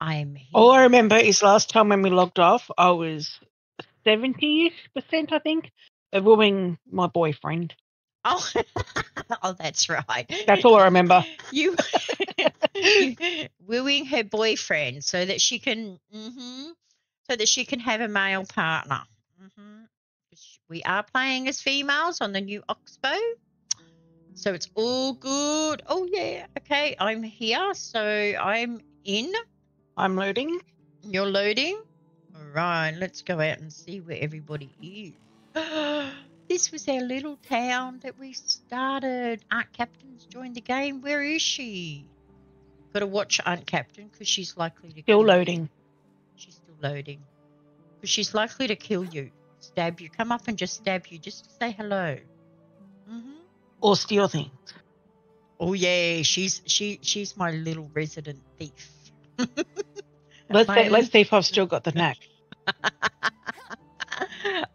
I'm here. All I remember is last time when we logged off, I was 70 percent, I think, of wooing my boyfriend. Oh, oh, that's right. That's all I remember. You, you wooing her boyfriend so that she can, hmm so that she can have a male partner. hmm We are playing as females on the new Oxbow, so it's all good. Oh yeah, okay, I'm here, so I'm in. I'm loading. You're loading. All right, let's go out and see where everybody is. this was our little town that we started. Aunt Captain's joined the game. Where is she? Got to watch Aunt Captain because she's likely to Still kill loading. You. She's still loading because she's likely to kill you, stab you, come up and just stab you just to say hello. hmm Or steal things. Oh yeah, she's she she's my little resident thief. Let's see, let's see if I've still got the knack.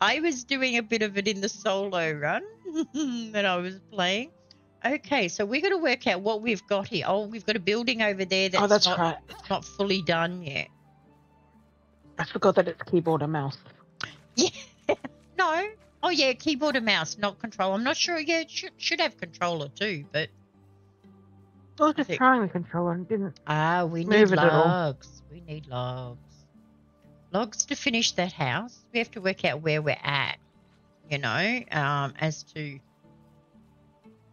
I was doing a bit of it in the solo run that I was playing. Okay, so we're going to work out what we've got here. Oh, we've got a building over there oh, that's, oh, that's not, right. not fully done yet. I forgot that it's keyboard and mouse. Yeah. no. Oh, yeah, keyboard and mouse, not control. I'm not sure. Yeah, it should, should have controller too, but I was just think- trying the controller and didn't. ah, we need Move it at all. logs. We need logs. Logs to finish that house. We have to work out where we're at, you know, um, as to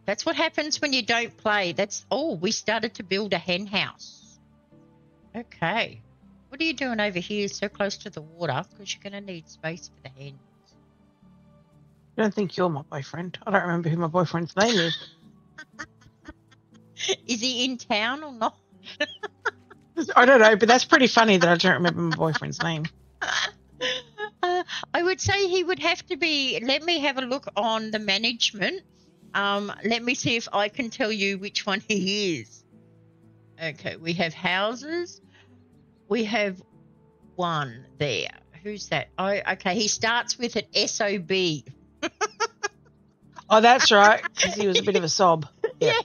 That's what happens when you don't play. That's oh, we started to build a hen house. Okay. What are you doing over here so close to the water? Because you're going to need space for the hens. I don't think you're my boyfriend. I don't remember who my boyfriend's name is. Is he in town or not? I don't know, but that's pretty funny that I don't remember my boyfriend's name. Uh, I would say he would have to be. Let me have a look on the management. Um, let me see if I can tell you which one he is. Okay, we have houses. We have one there. Who's that? Oh, okay. He starts with an SOB. Oh, that's right, because he was a bit of a sob. Yeah,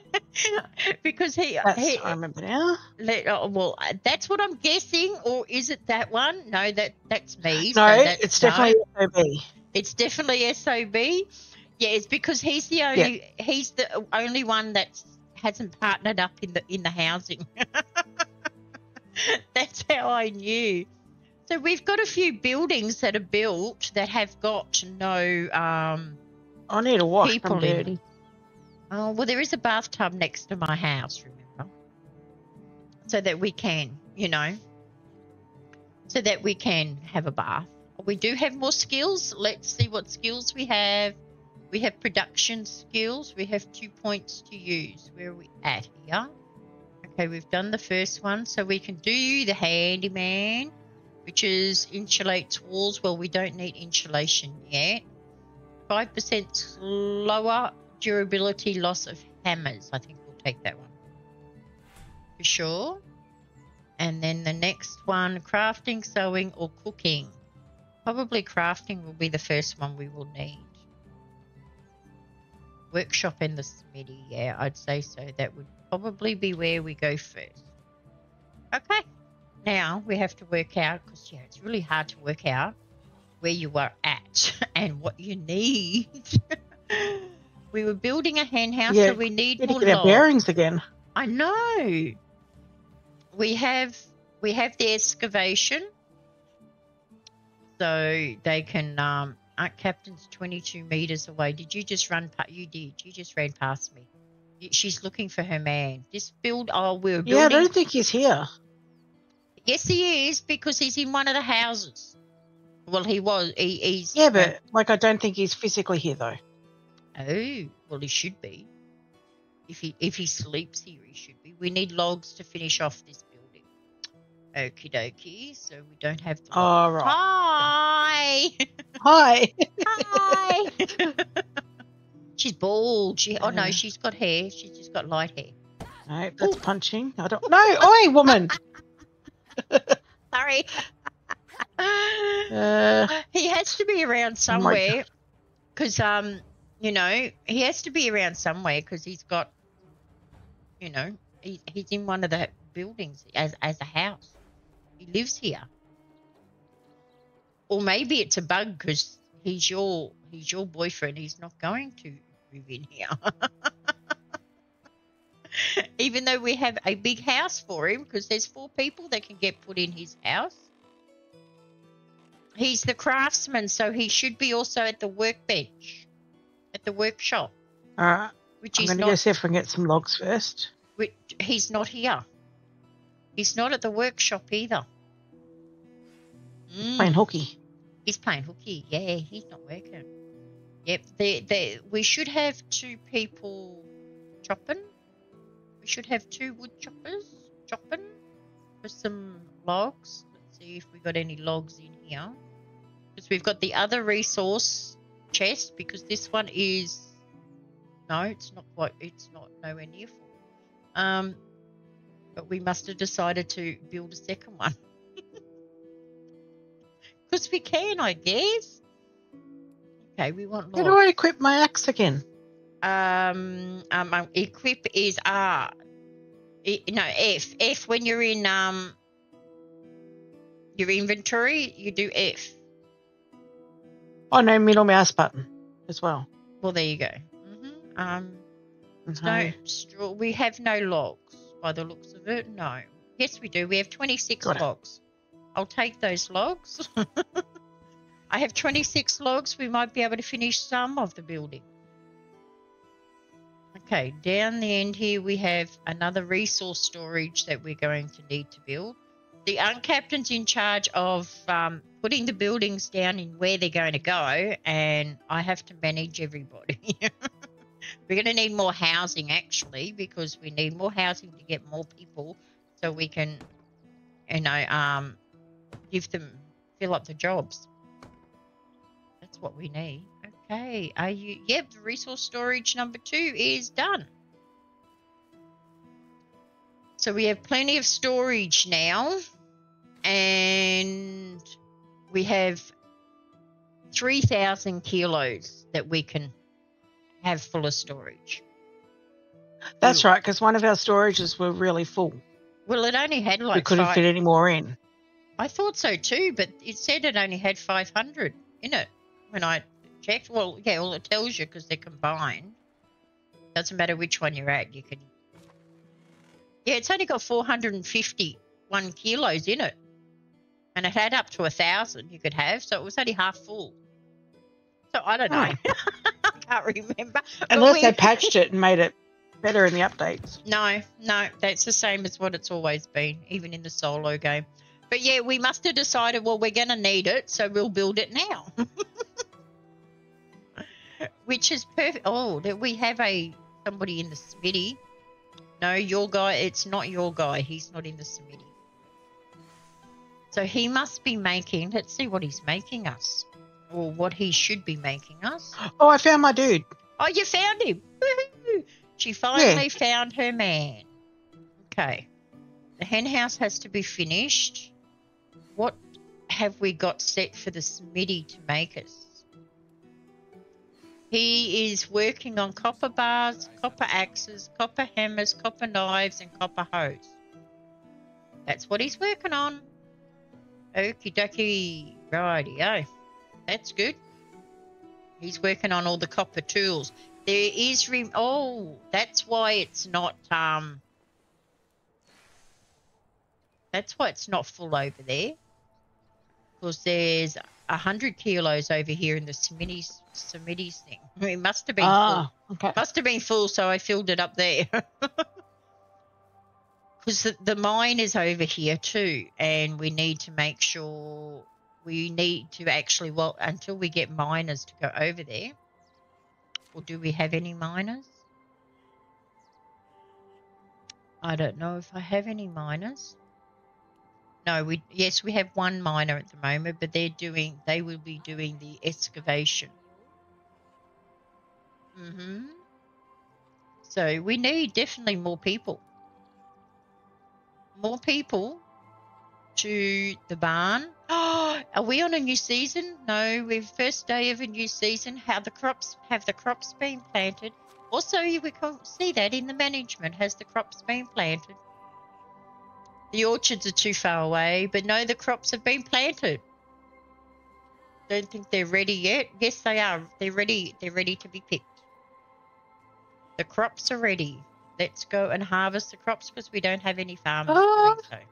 because he, that's he I remember now. let, oh, well, uh, that's what I'm guessing, or is it that one? No, that that's me. No, so that's it's no. definitely OB. It's definitely SOB. Yeah, it's because he's the only he's the only one that hasn't partnered up in the in the housing. That's how I knew. So we've got a few buildings that are built that have got no um I need a wash. People in-. Oh well there is a bathtub next to my house, remember? So that we can, you know, so that we can have a bath. We do have more skills. Let's see what skills we have. We have production skills. We have two points to use. Where are we at here? Okay, we've done the first one, so we can do the handyman, which is insulates walls. Well, we don't need insulation yet. Five percent slower durability loss of hammers. I think we'll take that one for sure. And then the next one, crafting, sewing, or cooking. Probably crafting will be the first one we will need. Workshop and the smithy, yeah, I'd say so. That would probably be where we go first. Okay. Now we have to work out because yeah, it's really hard to work out where you are at and what you need. we were building a hen house, Yeah, so we need to more get our bearings again. I know. We have we have the excavation, so they can. Um, Aunt Captain's twenty two meters away. Did you just run? Pa- you did. You just ran past me. She's looking for her man. This build. Oh, we we're Yeah, I don't think he's here. yes, he is because he's in one of the houses. Well, he was. He, he's. Yeah, but like I don't think he's physically here though. Oh, well, he should be. If he if he sleeps here, he should be. We need logs to finish off this building. Okie dokie. So we don't have the. Oh right. Hi. Hi. Hi. she's bald. She. Oh no, she's got hair. She's just got light hair. no, that's punching. I don't. No, oi, woman. Sorry. Uh, he has to be around somewhere because um you know he has to be around somewhere because he's got you know he, he's in one of the buildings as as a house. He lives here. Or maybe it's a bug because he's your he's your boyfriend. He's not going to move in here. Even though we have a big house for him, because there's four people that can get put in his house. He's the craftsman, so he should be also at the workbench, at the workshop, All right. which I'm going to go see if I can get some logs first. which he's not here. He's not at the workshop either. Mm, Playing hooky. He's playing hooky. Yeah, he's not working. Yep, they, they, we should have two people chopping. We should have two wood choppers chopping for some logs. Let's see if we got any logs in here. Because we've got the other resource chest because this one is no, it's not quite it's not nowhere near full. Um but we must have decided to build a second one. Because we can, I guess. Okay, we want How logs. do I equip my axe again? um, um, um, equip is R. E- no, F. F when you're in um your inventory, you do F. Oh, no, middle mouse button as well. Well, there you go. hmm Um, no straw. We have no logs by the looks of it. No. Yes, we do. We have 26 Got it. logs. I'll take those logs. I have 26 logs. We might be able to finish some of the building. Okay, down the end here we have another resource storage that we're going to need to build. The uncaptain's in charge of um, putting the buildings down in where they're going to go, and I have to manage everybody. we're going to need more housing actually because we need more housing to get more people so we can, you know, um, give them fill up the jobs. That's what we need. Okay, are you? Yep, the resource storage number two is done. So we have plenty of storage now, and we have three thousand kilos that we can have full of storage. That's Ooh. right, because one of our storages were really full. Well, it only had like. we couldn't five, fit any more in. I thought so too, but it said it only had 500 in it when I checked. Well, yeah, well, it tells you because they're combined. Doesn't matter which one you're at, you can. Yeah, it's only got 451 kilos in it, and it had up to a thousand you could have, so it was only half full. So I don't know. I can't remember. Unless we- they patched it and made it better in the updates. No, no, that's the same as what it's always been, even in the solo game. But yeah, we must have decided, well, we're going to need it, so we'll build it now. Which is perfect. Oh, that we have a somebody in the smithy. No, your guy. It's not your guy. He's not in the smithy. So he must be making. Let's see what he's making us, or what he should be making us. Oh, I found my dude. Oh, you found him. Woohoo. She finally found her man. Okay. The hen house has to be finished. What have we got set for the Smithy to make us? He is working on copper bars, copper axes, copper hammers, copper knives, and copper hoes. That's what he's working on. Okie dokie. Rightio. That's good. He's working on all the copper tools. There is rem- oh, that's why it's not um. That's why it's not full over there. Because there's a hundred kilos over here in the Smithy's Smithy's thing. It must have been full. Ah, okay. Must have been full, so I filled it up there. Because the, the mine is over here too, and we need to make sure we need to actually, well, until we get miners to go over there. Or do we have any miners? I don't know if I have any miners. No, we yes, we have one miner at the moment, but they're doing they will be doing the excavation. Mhm. So we need definitely more people. More people to the barn. Are we on a new season? No, we're first day of a new season. How the crops have the crops been planted? Also, you we can see that in the management. Has the crops been planted? The orchards are too far away, but no, the crops have been planted. Don't think they're ready yet. Yes, they are. They're ready. They're ready to be picked. The crops are ready. Let's go and harvest the crops because we don't have any farmers Oh. doing so.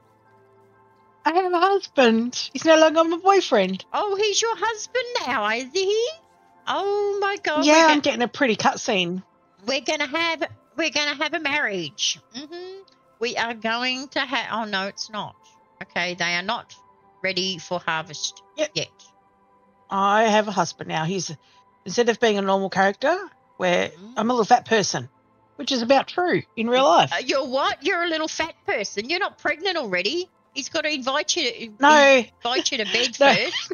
I have a husband. He's no longer my boyfriend. Oh, he's your husband now, is he? Oh my God! yeah, I'm getting a pretty cutscene. we're gonna have we're gonna have a marriage. hmm We are going to have. Oh no, it's not. Okay, they are not ready for harvest Yep. yet. I have a husband now. He's instead of being a normal character, where Mhm. I'm a little fat person, which is about true in real life. Uh, you're what? You're a little fat person. You're not pregnant already. He's got to invite you. To, No, invite you to bed No. first.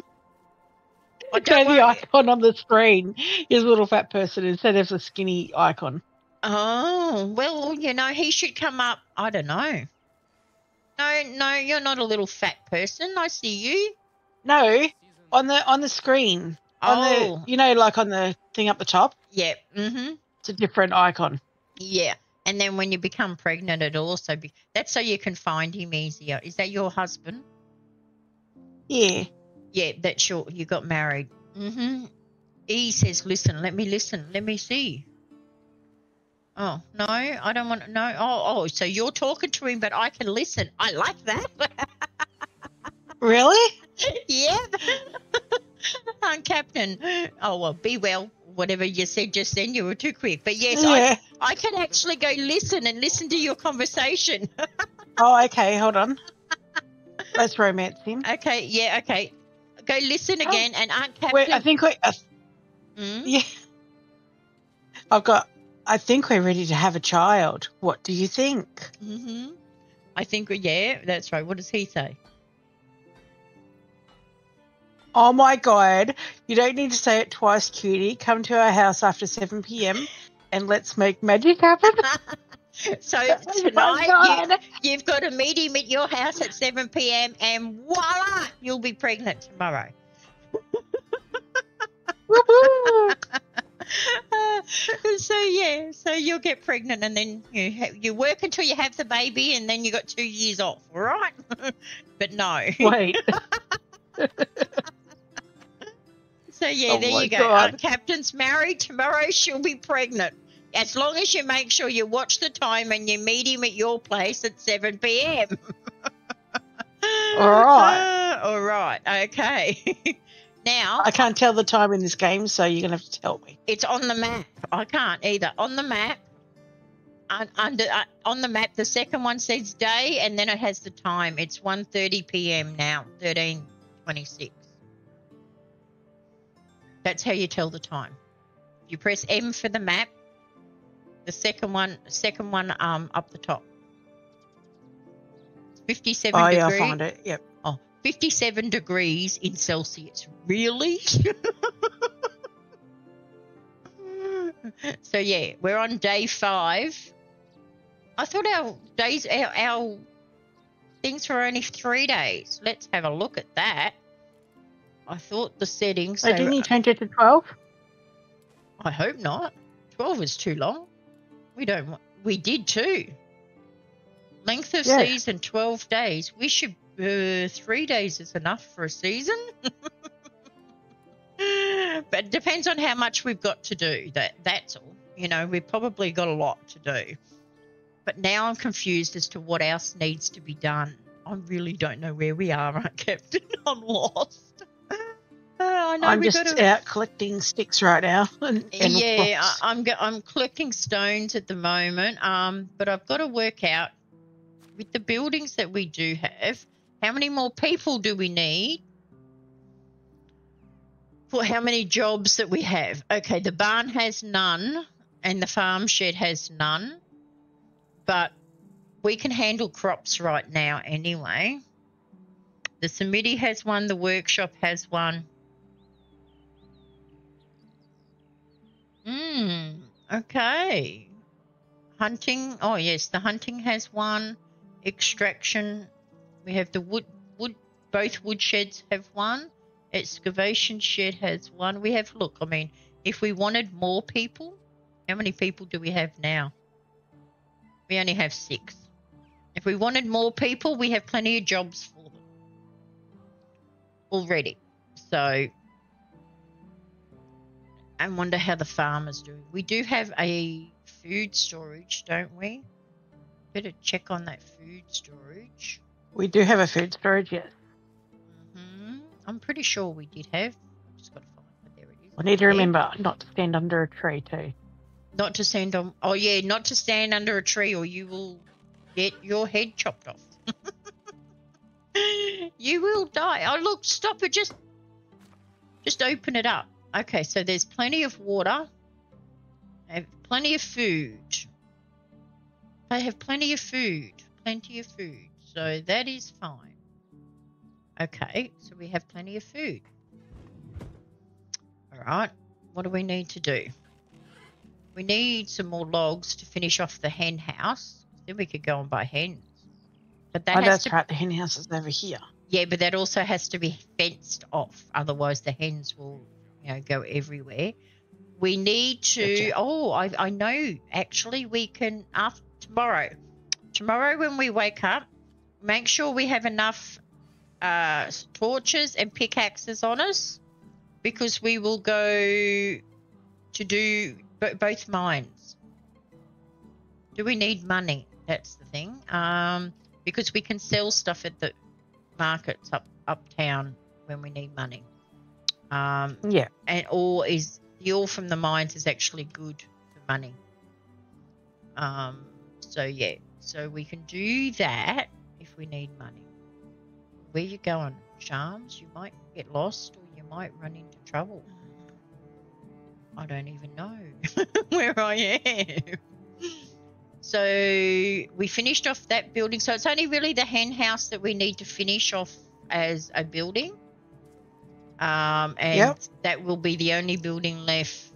I no, don't the icon on the screen is a little fat person instead of a skinny icon. Oh well, you know he should come up. I don't know. No, no, you're not a little fat person. I see you. No, on the on the screen, on Oh, the you know, like on the thing up the top, yeah. Mm-hmm. it's a different icon. Yeah. And then when you become pregnant, it'll also be that's so you can find him easier. Is that your husband? Yeah, Yeah, that's your you got married. Mm-hmm. He says, Listen, let me listen, let me see. Oh, no, I don't want no oh oh, so you're talking to him but I can listen. I like that. really? yeah. I'm Captain. Oh well, be well. Whatever you said just then, you were too quick. But yes, yeah. I, can actually go listen and listen to your conversation. Oh, okay. Hold on. Let's romance him. Okay, yeah, okay. Go listen Oh. again, and Aunt Captain. Wait, I think we. I Mm? Yeah. I've got. I think we're ready to have a child. What do you think? hmm I think, we yeah, that's right. What does he say? Oh my god. You don't need to say it twice, cutie. Come to our house after 7 p.m. and let's make magic happen. so Oh tonight God. you, you've got to meet him at your house at 7 p.m. and voila, you'll be pregnant tomorrow. Woohoo. so yeah, so you'll get pregnant and then you ha- you work until you have the baby and then you got two years off, right? but no. Wait. So yeah, Oh there you go. Our captain's married. Tomorrow she'll be pregnant. As long as you make sure you watch the time and you meet him at your place at 7 p.m. All right. Uh, all right. Okay. now I can't tell the time in this game, so you're going to have to tell me. it's on the map. I can't either. On the map, un- under uh, on the map, the second one says day, and then it has the time. It's 1.30 p.m. now, 13.26. That's how you tell the time. You press M for the map. The second one, second one, um, up the top. 57 Oh, yeah, degrees. I'll find it. Yep. Oh, 57 degrees in Celsius. Really? so, yeah, we're on day five. I thought our days, our, our things were only three days. Let's have a look at that. I thought the settings. So didn't you change it to 12? I hope not. 12 is too long. We don't want, we did too. Length of Yeah. season 12 days. We should, uh, three days is enough for a season. but it depends on how much we've got to do. That That's all. You know, we've probably got a lot to do. But now I'm confused as to what else needs to be done. I really don't know where we are, right, Captain? I'm lost. I know I'm just to... out collecting sticks right now. And, and Yeah, rocks. I, I'm I'm collecting stones at the moment. Um, but I've got to work out with the buildings that we do have, how many more people do we need for how many jobs that we have? Okay, the barn has none, and the farm shed has none, but we can handle crops right now anyway. The Smithy has one, the workshop has one. Hmm. Okay. Hunting. Oh yes, the hunting has one. Extraction. We have the wood. Wood. Both wood sheds have one. Excavation shed has one. We have. Look, I mean, if we wanted more people, how many people do we have now? We only have six. If we wanted more people, we have plenty of jobs for them already. So I wonder how the farmers doing. We do have a food storage, don't we? Better check on that food storage. We do have a food storage, yes. hmm I'm pretty sure we did have. Just got to find it. There it is. We need to remember not to stand under a tree too. Not to stand on. Oh yeah, not to stand under a tree, or you will get your head chopped off. you will die. Oh look, stop it. Just, just open it up. Okay, so there's plenty of water. They have plenty of food. They have plenty of food. Plenty of food. So that is fine. Okay, so we have plenty of food. All right. What do we need to do? We need some more logs to finish off the hen house. Then we could go and buy hens. But that oh, has that's to, right. The hen house is over here. yeah, but that also has to be fenced off. Otherwise, the hens will, you know, go everywhere. We need to. Gotcha. Oh, I, I know. Actually, we can after tomorrow. Tomorrow, when we wake up, make sure we have enough uh, torches and pickaxes on us, because we will go to do bo- both mines. Do we need money? That's the thing. Um, because we can sell stuff at the markets up uptown when we need money. Um, Yeah. and all is the all from the mines is actually good for money. Um, so yeah, so we can do that if we need money. Where you going, Sharms? You might get lost or you might run into trouble. I don't even know where I am. So we finished off that building. So it's only really the hen house that we need to finish off as a building. Um, and Yep. that will be the only building left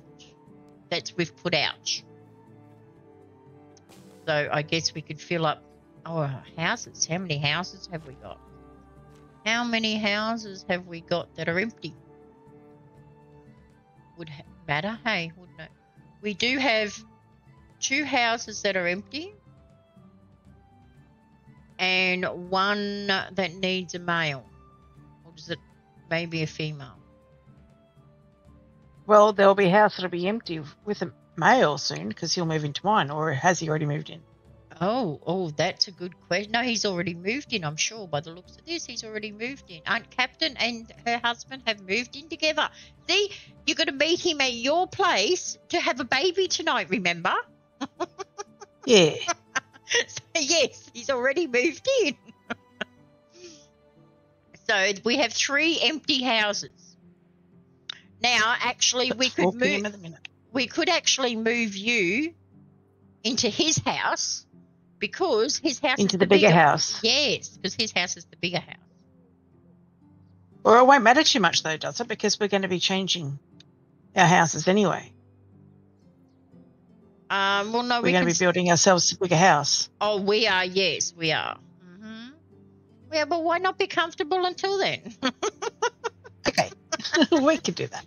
that we've put out. So I guess we could fill up our houses. How many houses have we got? How many houses have we got that are empty? Would matter, hey, wouldn't it? We do have two houses that are empty and one that needs a male. It maybe a female? Well, there'll be a house that'll be empty with a male soon because he'll move into mine, or has he already moved in? Oh, oh, that's a good question. No, he's already moved in, I'm sure, by the looks of this. He's already moved in. Aunt Captain and her husband have moved in together. See, you're going to meet him at your place to have a baby tonight, remember? Yeah. so, yes, he's already moved in. So we have three empty houses. Now, actually, we could move. the we could actually move you into his house because his house is Into the bigger house. Yes, because his house is the bigger house. Well, it won't matter too much though, does it? Because we're going to be changing our houses anyway. Um, well, no, We're we going to be building ourselves a bigger house. oh, we are. Yes, we are. Yeah, but why not be comfortable until then? Okay. we could do that.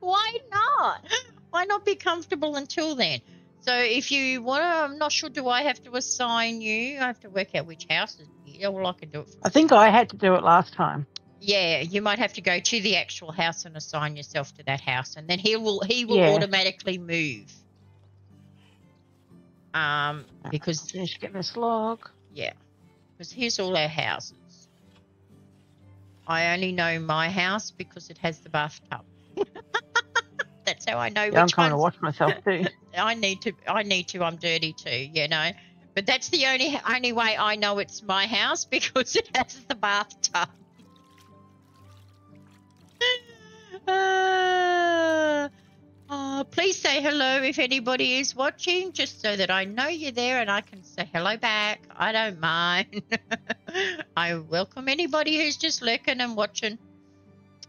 why not? Why not be comfortable until then? So if you want to, I'm not sure. Do I have to assign you? I have to work out which house is here. Well, I can do it. I think I had to do it last time. Yeah, you might have to go to the actual house and assign yourself to that house, and then he will he will Yeah. automatically move. Um, because Finish getting this log. yeah, because here's all our houses. I only know my house because it has the bathtub. That's how I know Yeah, I'm trying to wash myself too. I need to. I need to. I'm dirty too, you know. But that's the only only way I know it's my house because it has the bathtub. Uh, please say hello if anybody is watching, just so that I know you're there and I can say hello back. I don't mind. I welcome anybody who's just lurking and watching.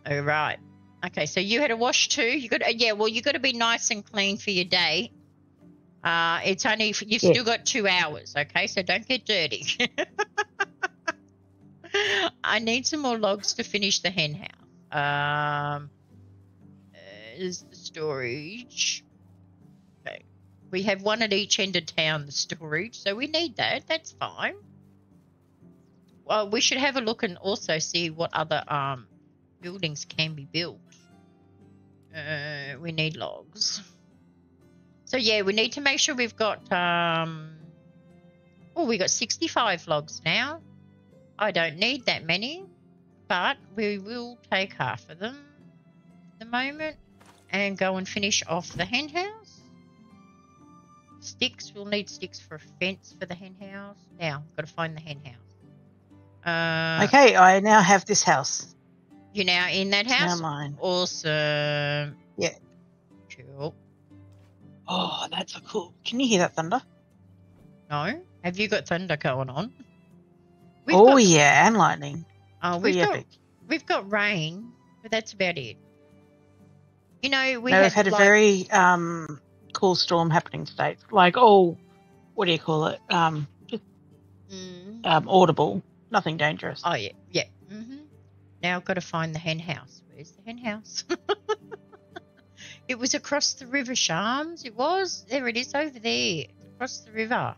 All right. Okay, so you had a wash too. You got yeah. Well, you got to be nice and clean for your day. Uh, it's only you've Yeah. still got two hours. Okay, so don't get dirty. I need some more logs to finish the hen house. Um, uh, is storage. Okay. We have one at each end of town, the storage, so we need that. That's fine. Well, we should have a look and also see what other um buildings can be built. Uh, we need logs. So yeah, we need to make sure we've got um. Oh, we got sixty-five logs now. I don't need that many, but we will take half of them at the moment and go and finish off the hen house. Sticks, we'll need sticks for a fence for the hen house. Now, got to find the hen house. Uh, okay, I now have this house. You're now in that It's now house? mine. Awesome. Yeah. Cool. Oh, that's so cool. Can you hear that thunder? No? Have you got thunder going on? We've oh got, yeah, and lightning. oh, we've got epic. we've got rain, but that's about it. You know, we no, had, we've had a like- very um cool storm happening today. Like oh, what do you call it? Um, Mm. um, audible. Nothing dangerous. Oh yeah, yeah. hmm Now I've got to find the hen house. Where's the hen house? it was across the river, Sharms. It was. There it is over there, across the river.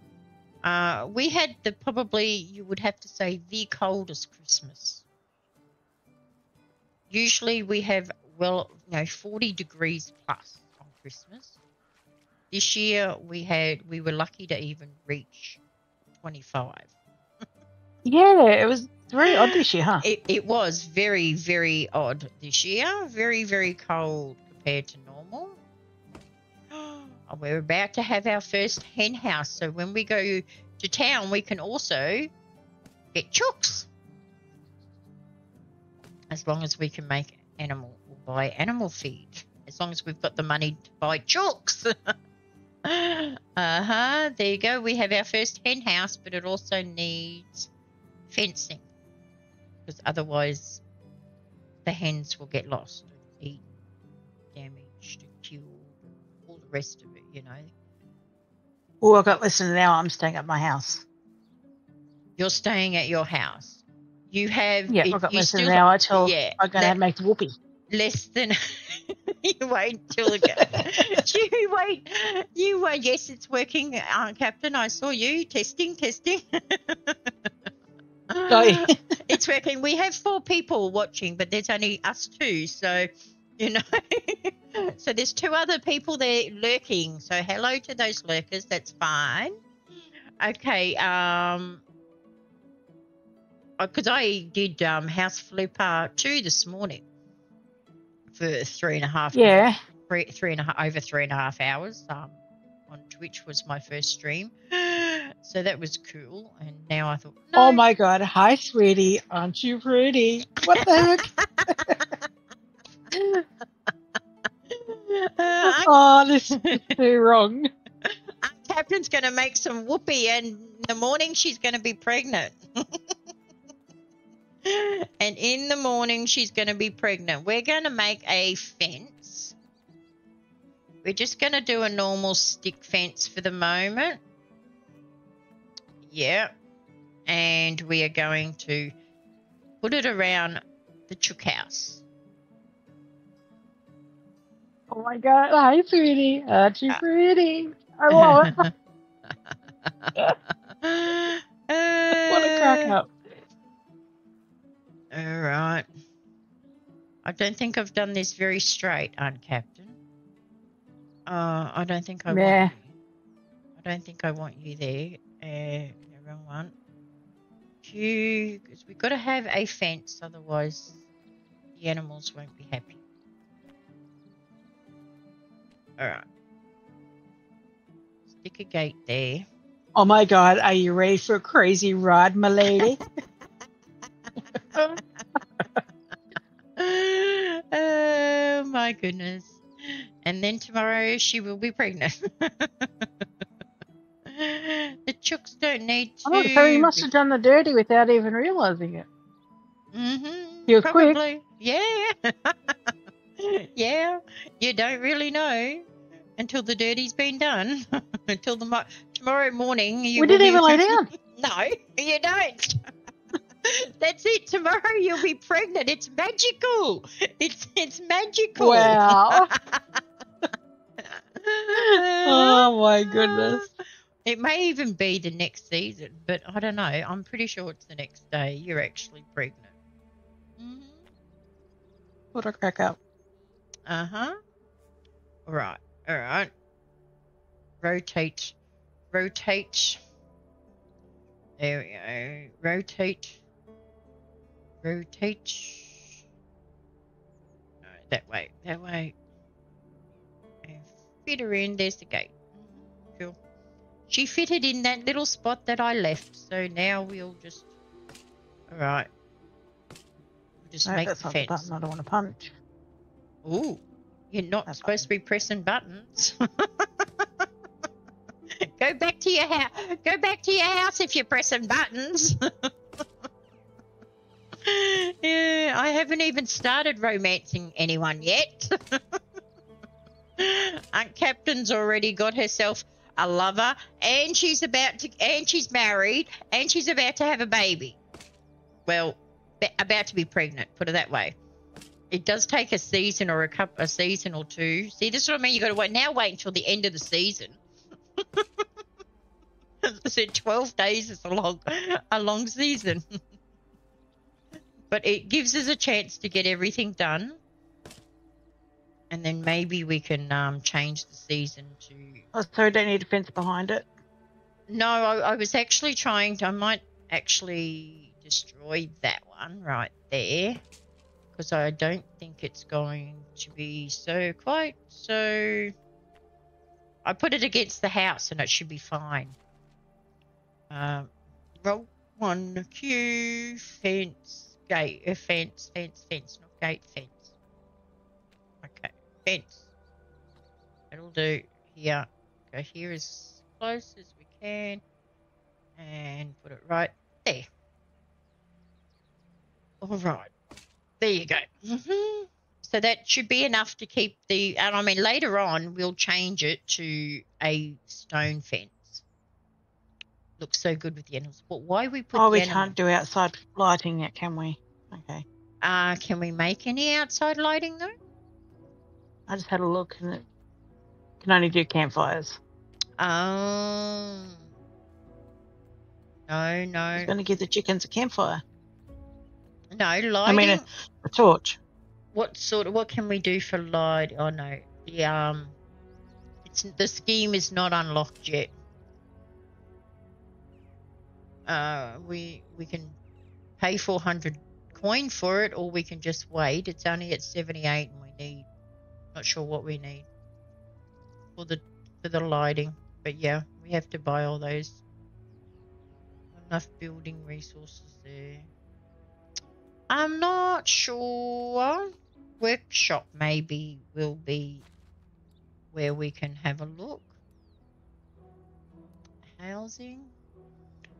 Uh, we had the probably you would have to say the coldest Christmas. Usually we have well, you know, forty degrees plus on Christmas. This year we had we were lucky to even reach twenty five. Yeah, it was very odd this year, huh? It, it was very, very odd this year. Very, very cold compared to normal. We're about to have our first hen house. So when we go to town, we can also get chooks. As long as we can make animal or buy animal feed. As long as we've got the money to buy chooks. uh huh. There you go. We have our first hen house, but it also needs fencing because otherwise the hens will get lost and eaten, damaged, and killed, and all the rest of it, you know. Oh, I've got listen now. I'm staying at my house. You're staying at your house. You have Yeah, if I got listen still- now. I tell yeah, I'm gonna that- make whoopee. less than you wait till go. you wait you wait yes it's working uh, captain i saw you testing testing Sorry. it's working we have four people watching but there's only us two so you know so there's two other people there lurking so hello to those lurkers that's fine okay um because I did um, House Flipper 2 this morning for three and a half Yeah. three, three and a half, over three and a half hours. Um, on Twitch was my first stream, so that was cool. And now I thought, no, Oh my god. Hi, sweetie. Aren't you pretty? What the heck? uh, oh, this is too wrong. Aunt Captain's going to make some whoopee, and in the morning she's going to be pregnant. and in the morning she's going to be pregnant. We're going to make a fence. We're just going to do a normal stick fence for the moment. Yeah. And we are going to put it around the chook house. Oh my god. Hi, sweetie. Aren't you Uh, pretty? I love it. what a crack up. All right. I don't think I've done this very straight, Aunt Captain. Uh, I don't think I Meh. want you. I don't think I want you there. Uh, the wrong one. You, because we've got to have a fence, otherwise the animals won't be happy. All right. Stick a gate there. Oh my god. Are you ready for a crazy ride, my lady? oh my goodness. And then tomorrow she will be pregnant. the chooks don't need to. oh, so he must have done the dirty without even realizing it. Mm-hmm. He was quick. Yeah. yeah. You don't really know until the dirty's been done. until the mo- tomorrow morning. You we didn't even lay down. No, you don't. That's it. Tomorrow you'll be pregnant. It's magical. It's it's magical. Wow. oh my goodness. It may even be the next season, but I don't know. I'm pretty sure it's the next day you're actually pregnant. hmm Put a crack up. Uh huh. All right. All right. Rotate. Rotate. There we go. Rotate. Rotate. No, that way. That way. And fit her in. There's the gate. Cool. She fitted in that little spot that I left. So now we'll just. All right. We'll just No, make that's the not the fence. button I don't want to punch. Ooh, you're not That supposed to be pressing buttons. go back to your house. Go back to your house if you're pressing buttons. yeah, I haven't even started romancing anyone yet. Aunt Captain's already got herself a lover, and she's about to, and she's married, and she's about to have a baby. Well, be- about to be pregnant. Put it that way it does take a season or a cup a season or two. See, this is what I mean. You got to wait now. Wait until the end of the season. I said twelve days is a long, a long season, but it gives us a chance to get everything done, and then maybe we can um, change the season to. Oh, so don't need a fence behind it. No, I, I was actually trying to. I might actually destroy that one right there because I don't think it's going to be so quite so. I put it against the house and it should be fine. Um, roll one Q fence gate fence fence fence not gate fence. Okay, fence. It'll do here. Go here as close as we can and put it right there. All right. There you go. hmm So that should be enough to keep the. And I mean, later on, we'll change it to a stone fence. Looks so good with the animals. But why we put oh, we animal- can't do outside lighting yet, can we? Okay. Uh, can we make any outside lighting though? I just had a look and it can only do campfires. Um. No, no, I'm going to give the chickens a campfire. no lighting. I mean, a, a torch. what sort of what can we do for light? Oh no, the um, it's the scheme is not unlocked yet. Uh, we we can pay four hundred coin for it, or we can just wait. It's only at seventy eight, and we need not sure what we need for the for the lighting. But yeah, we have to buy all those. Enough building resources there. I'm not sure. Workshop maybe will be where we can have a look. Housing.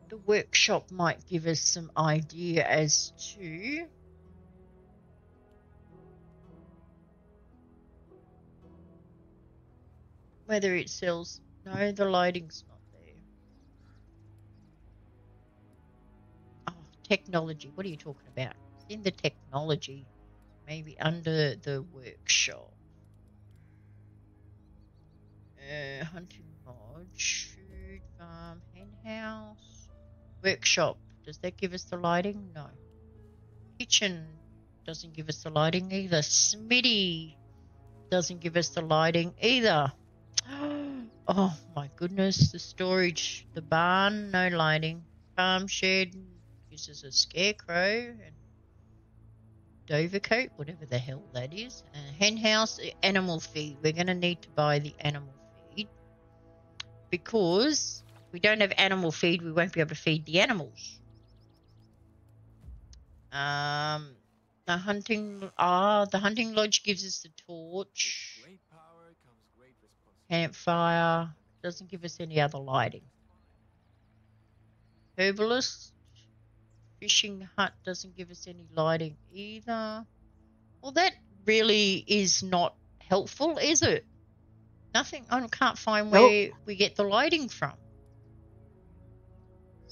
The workshop might give us some idea as to whether it sells. No, the lighting's not there. Oh, technology. What are you talking about? It's in the technology, maybe under the workshop. Uh, hunting lodge, food farm, hen house, workshop. Does that give us the lighting? No. Kitchen doesn't give us the lighting either. Smithy doesn't give us the lighting either. Oh my goodness, the storage, the barn, no lighting. Farm shed gives us a scarecrow and dovecote, whatever the hell that is. And hen house, animal feed. We're going to need to buy the animal feed because we don't have animal feed, we won't be able to feed the animals. Um, the hunting, ah, the hunting lodge gives us the torch. Great power comes great. Campfire doesn't give us any other lighting. Herbalist fishing hut doesn't give us any lighting either. Well, that really is not helpful, is it? Nothing. I can't find Nope. where we get the lighting from.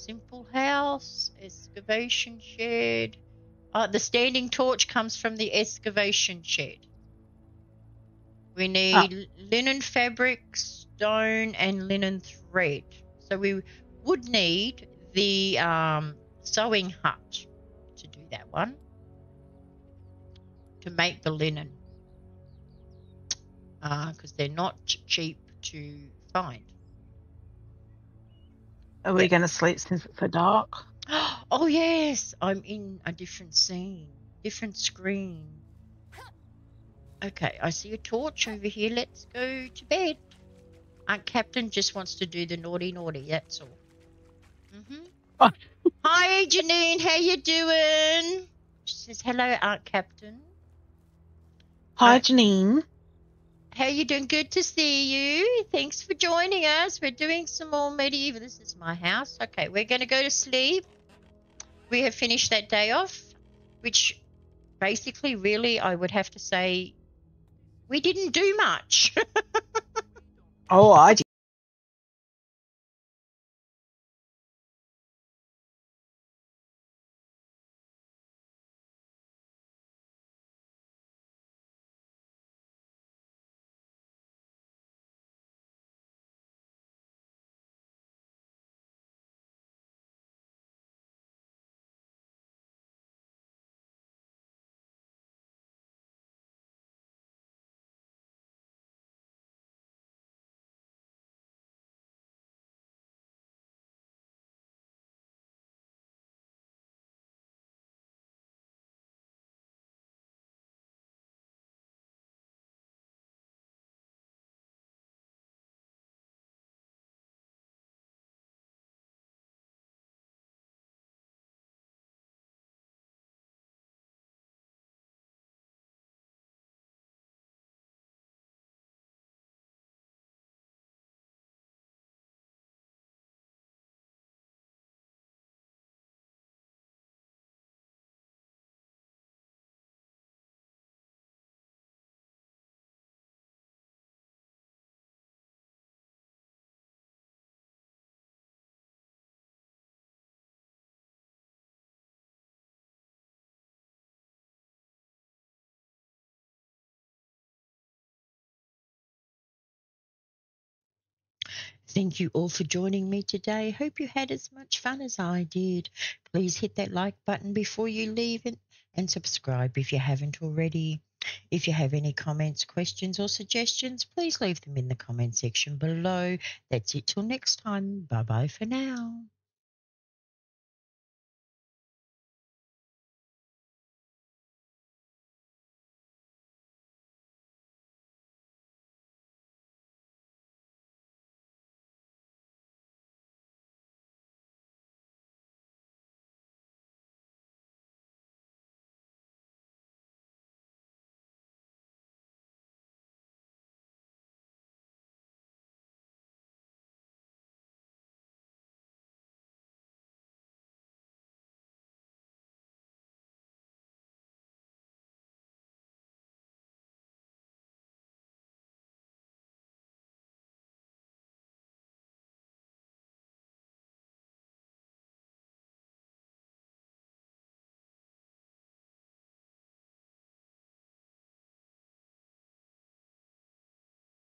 Simple house, excavation shed. Uh, the standing torch comes from the excavation shed. We need linen fabric, stone and linen thread. So we would need the um, sewing hut to do that one to make the linen because they're not cheap to find. Are we Yeah. going to sleep since it's so dark? Oh yes, I'm in a different scene, different screen. Okay, I see a torch over here. Let's go to bed. Aunt Captain just wants to do the naughty naughty. That's all. Mhm. Oh. Hi, Janine. How you doing? She says hello, Aunt Captain. Hi, Hi. Janine. How you doing? Good to see you. Thanks for joining us. We're doing some more medieval. This is my house. Okay, we're going to go to sleep. We have finished that day off, which basically, really, I would have to say we didn't do much. Oh, I did. Thank you all for joining me today. Hope you had as much fun as I did. Please hit that like button before you leave and, and subscribe if you haven't already. If you have any comments, questions, or suggestions, please leave them in the comment section below. That's it till next time. Bye bye for now.